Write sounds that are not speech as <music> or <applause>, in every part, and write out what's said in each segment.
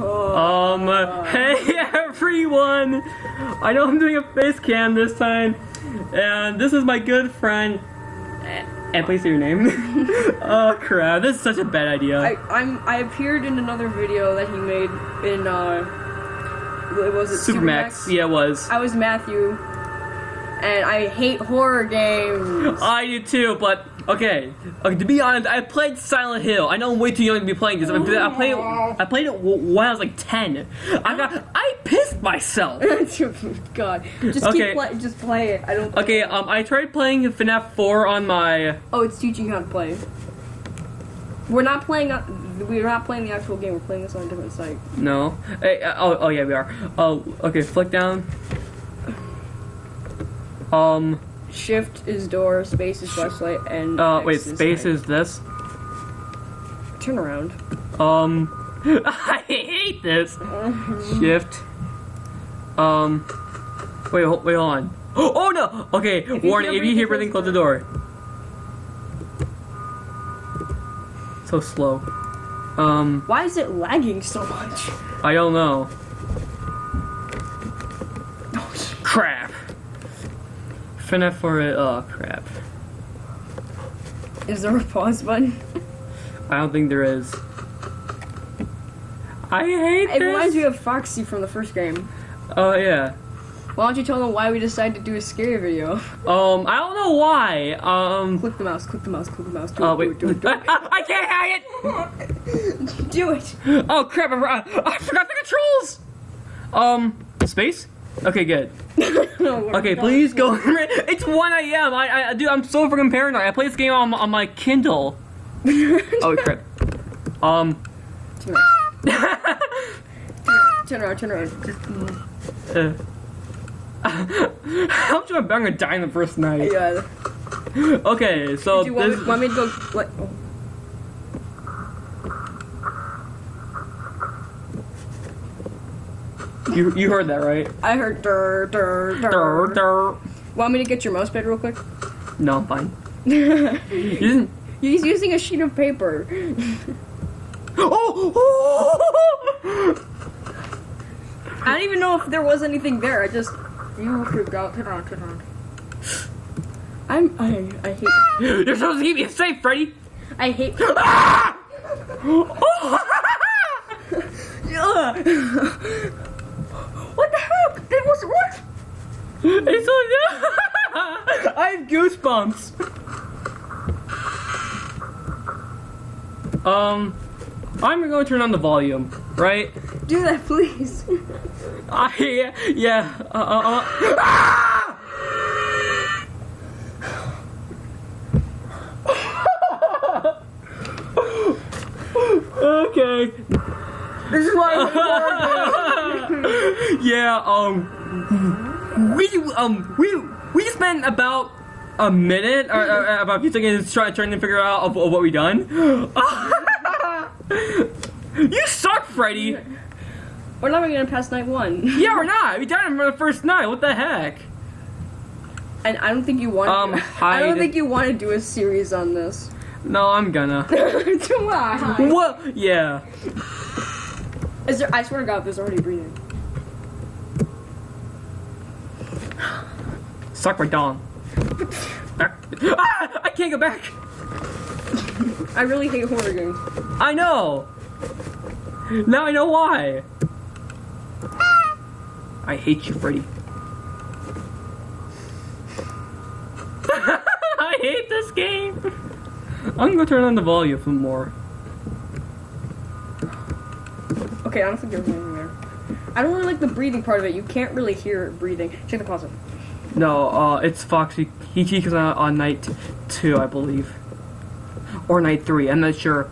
Um, hey <laughs> everyone! I know I'm doing a face cam this time, and this is my good friend. And please say your name. <laughs> oh crap, this is such a bad idea. I, I'm I appeared in another video that he made in uh was it Supermax, yeah, it was. I was Matthew and I hate horror games. I do too, but okay. Okay, to be honest, I played Silent Hill. I know I'm way too young to be playing this. I played, I played it. I played it when I was like ten. I got. I pissed myself. <laughs> God, just Okay. keep play, just play it. I don't. Okay, um, I tried playing FNAF 4 on my. Oh, it's teaching you how to play. We're not playing. uh, We're not playing the actual game. We're playing this on a different site. No. Hey, uh, oh, oh yeah, we are. Oh, okay. Flick down. Um. Shift is door, space is flashlight, and Uh, X wait. is Space is this. turn around. Um. <laughs> I hate this. Shift. Um. Wait. Hold, wait. Hold on. <gasps> Oh no. Okay. you Warning. If you hear breathing, close the door. So slow. Um. Why is it lagging so much? I don't know. <laughs> Crap. FNAF for it. Oh crap. Is there a pause button? I don't think there is. I hate It reminds this. me of Foxy from the first game. Oh yeah. Why don't you tell them why we decided to do a scary video? Um, I don't know why. Um. click the mouse, click the mouse, click the mouse. Do Oh it, wait. do it, do it, <laughs> I can't hack it. <laughs> do it. Oh crap! I, I forgot the controls. Um, space. Okay, good. <laughs> Okay, please go. <laughs> it's 1 a.m. I, I, dude, I'm so freaking paranoid. I play this game on, on my Kindle. <laughs> oh crap. Um. Turn around. turn around, turn around. Uh, how much am I gonna die in the first night? Yeah. Okay, so Do you want this. me, want me to go? What? Oh. You you heard that right? I heard dur dur dur. Durr, durr. Want me to get your mouse pad real quick? No, I'm fine. <laughs> Didn't. He's using a sheet of paper. Oh! <laughs> I don't even know if there was anything there. I just you freaked out. Turn around, turn around. I'm I I hate <gasps> You're supposed to keep me safe, Freddy. I hate. <laughs> Ah! Ugh. what the heck? It was what? It's so <laughs> I have goosebumps. Um, I'm going to turn on the volume, right? Do that, please. I yeah. Uh, uh, uh. Ah! okay. this is why. <laughs> yeah. Um. We um we we spent about a minute or, or about a few seconds trying trying to figure out of, of what we done. <laughs> you suck, Freddy. We're not even gonna pass night one. <laughs> Yeah, we're not. We died on the first night. What the heck? And I don't think you want. Um, I don't think you want to do a series on this. No, I'm gonna. <laughs> Come on. What? Yeah. Is there? I swear to God, there's already breathing. Suck my dong. ah, I can't go back. I really hate horror games. I know. Now I know why. I hate you, Freddy. <laughs> I hate this game. I'm gonna turn on the volume some more. Okay, I don't think there's anything there. I don't really like the breathing part of it. You can't really hear it breathing. Check the closet. No, uh, it's Foxy. He he comes out on night two, I believe, or night three. I'm not sure.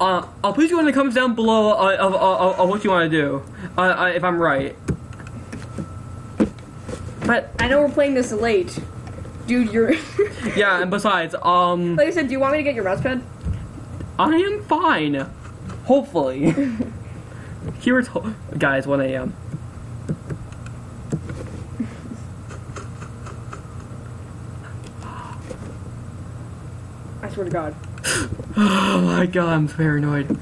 Uh, uh please go in the comments down below uh, of, of, of what you want to do, uh, uh, if I'm right. But I know we're playing this late. Dude, you're. <laughs> Yeah, and besides, um, like I said, do you want me to get your mouse pad? I am fine. Hopefully. <laughs> Here it's ho- guys, 1 a.m. swear to God. Oh my god, I'm paranoid.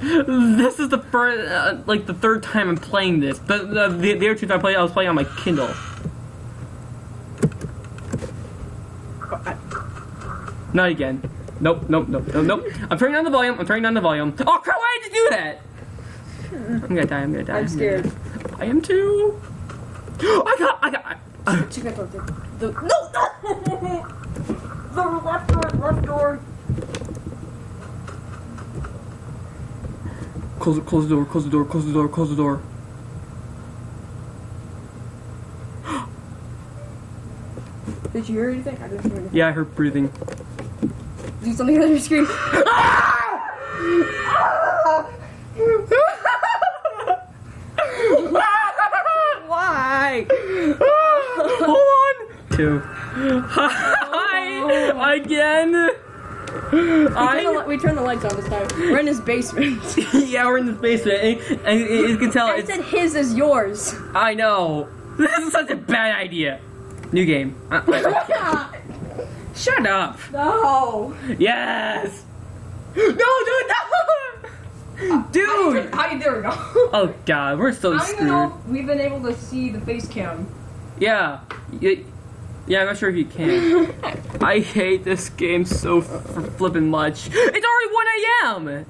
This is the first, uh, like the third time I'm playing this. The the, the, the other two times I played, I was playing on my Kindle. Not again. Nope, nope, nope, nope, nope. I'm turning down the volume. I'm turning down the volume. Oh crap! Why did you do that? I'm gonna die. I'm gonna die. I'm scared. die. I am too. <gasps> I got. I got. I, Check out the, the no no. <laughs> the left door, left door. close, close the door. Close the door. Close the door. Close the door. <gasps> Did you hear anything? I didn't hear anything. Yeah, I heard breathing. Do something on your screen. <laughs> Why? <laughs> Hold on. <laughs> Two. <laughs> Again. We turn, the, I we turn the lights on this time. We're in his basement. <laughs> yeah, we're in the basement, and, and you can tell I it's. said his is yours. I know. <laughs> This is such a bad idea. New game. Uh, uh, shut up. No. Yes. No, dude, no. Dude. How you there we go. Oh God, we're so I don't even know screwed. if we've been able to see the face cam. Yeah. Y- Yeah, I'm not sure if you can. <laughs> I hate this game so f- flippin' much. It's already 1 a.m.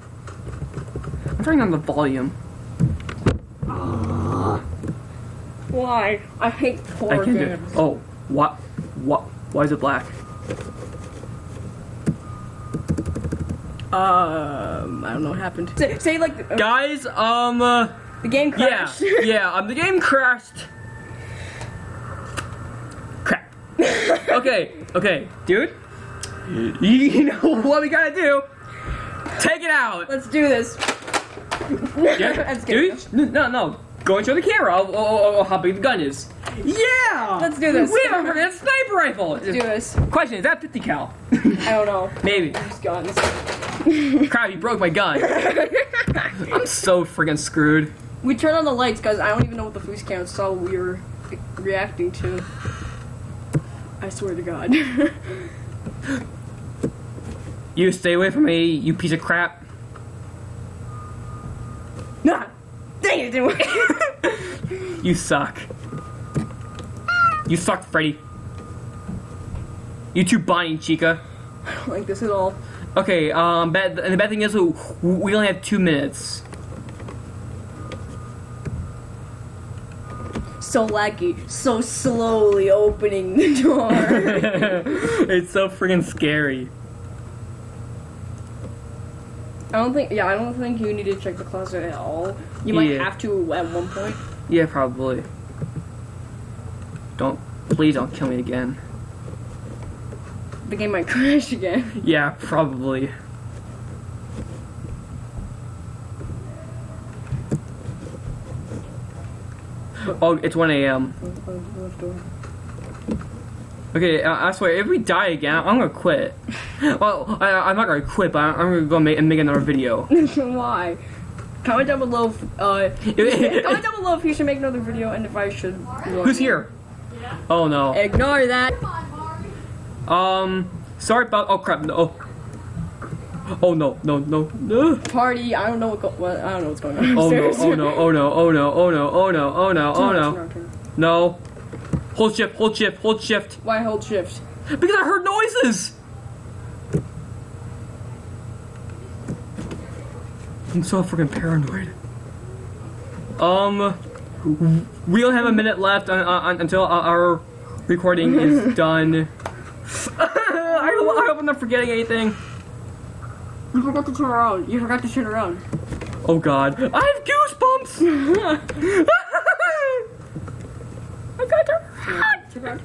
I'm turning on the volume. <sighs> Why? I hate I horror can't do it. Oh, what? What? Why is it black? Um, I don't know what happened. Say, say like uh, Guys, um, uh, the game crashed. yeah, <laughs> yeah, um, the game crashed. Crap. Okay, okay, dude. <laughs> You know what we gotta do? Take it out. Let's do this. Yeah, <laughs> dude. No, no. Go and show the camera. Oh, oh, oh, oh, how big the gun is. Yeah. Let's do this. We have a freaking sniper rifle. Let's do this. Question: Is that 50 cal? I don't know. <laughs> Maybe. These guns. Crap! You broke my gun. I'm so freaking screwed. We turn on the lights because I don't even know what the food count saw we were reacting to. I swear to God. <laughs> You stay away from me, you piece of crap. nah. Dang it, didn't work. <laughs> You suck. You suck, Freddy. You too, Bonnie and Chica. I don't like this at all. Okay, um, bad, and the bad thing is we only have two minutes. So laggy. So slowly opening the door. <laughs> it's so freaking scary. I don't think. Yeah, I don't think you need to check the closet at all. You might Yeah. have to at one point. Yeah, probably. Don't, please don't kill me again. The game might <laughs> crash again. Yeah, probably. <laughs> Oh, it's 1 a.m. Okay, I, I swear, if we die again, I'm gonna quit. <laughs> Well, I, I'm not gonna quit, but I'm, I'm gonna go make, make another video. <laughs> Why? Comment down below. If, uh, comment down below if you should make another video and if I should. Who's here? Oh no. Ignore that. Um, sorry about. Oh crap. No. Oh no, no, no, no. Party. I don't know what. Go- what I don't know what's going on. Oh no, oh no, oh no, oh no, oh no, oh no, oh no, oh Turn around, turn no. around, turn around. No. Hold shift, hold shift, hold shift. Why hold shift? Because I heard noises! I'm so freaking paranoid. Um, we only have a minute left on, on, until our recording is <laughs> done. <laughs> I, I hope I'm not forgetting anything. You forgot to turn around. You forgot to turn around. Oh god. I have goosebumps! <laughs> I got to. Around.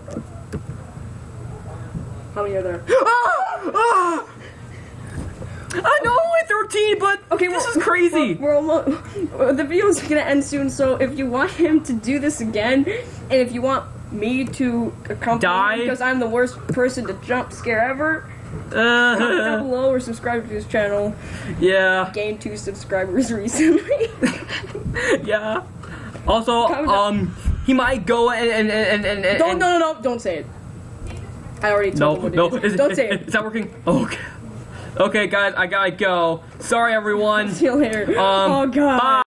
How many are there? Ah! Ah! I know only 13, but okay, this is crazy. We're almost. The video's gonna end soon, so if you want him to do this again, and if you want me to accompany Die? because I'm the worst person to jump scare ever, comment down Uh, below or subscribe to his channel. yeah, Gained two subscribers <laughs> recently. <laughs> yeah. Also, Comment down- um, he might go and and and and. and don't no no no don't say it. I already No, told him no. what it Is, is. Don't is- say it. Is that working? Oh, okay. Okay, guys, I gotta go. Sorry, everyone. <laughs> See you later. Um, oh god. bye.